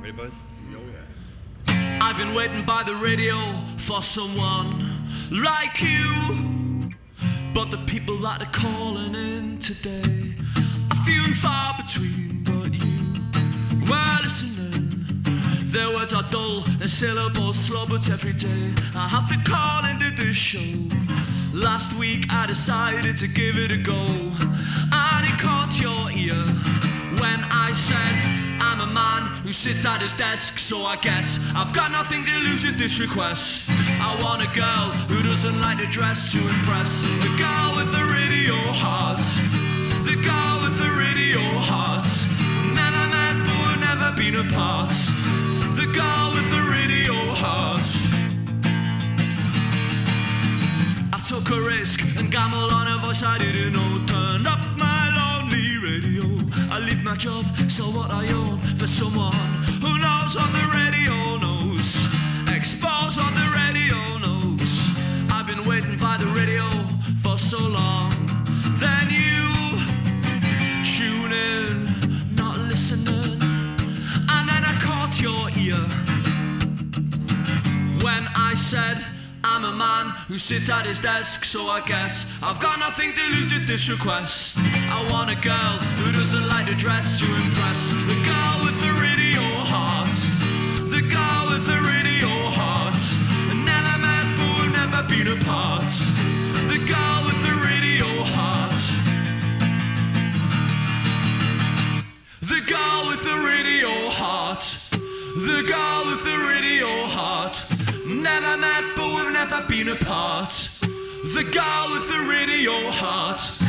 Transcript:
Ready, boys? Oh yeah. I've been waiting by the radio for someone like you. But the people that are calling in today are few and far between. But you were listening. Their words are dull, their syllables slow, but every day I have to call into this show. Last week I decided to give it a go, and it caught who sits at his desk, so I guess I've got nothing to lose with this request. I want a girl who doesn't like to dress to impress, the girl with the radio heart, the girl with the radio heart. Never met, but we've never been apart. The girl with the radio heart. I took a risk and gambled on a voice I didn't know. Sell what I own for someone who knows what the radio knows. Expose what the radio knows. I've been waiting by the radio for so long. Then you tune in, not listening, and then I caught your ear when I said I'm a man who sits at his desk, so I guess I've got nothing to lose with this request. I want a girl who doesn't like to dress to impress. The girl with the radio heart, the girl with the radio heart. Never met, but we've never been apart. The girl with the radio heart. The girl with the radio heart. The girl with the radio. Never met, but we've never been apart. The girl with the radio heart.